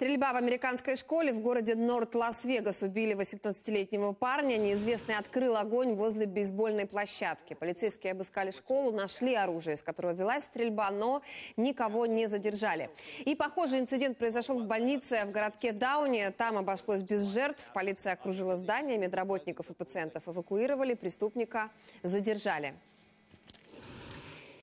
Стрельба в американской школе в городе Норт-Лас-Вегас. Убили 18-летнего парня. Неизвестный открыл огонь возле бейсбольной площадки. Полицейские обыскали школу, нашли оружие, из которого велась стрельба, но никого не задержали. И похожий инцидент произошел в больнице в городке Дауни. Там обошлось без жертв. Полиция окружила здание, медработников и пациентов эвакуировали, преступника задержали.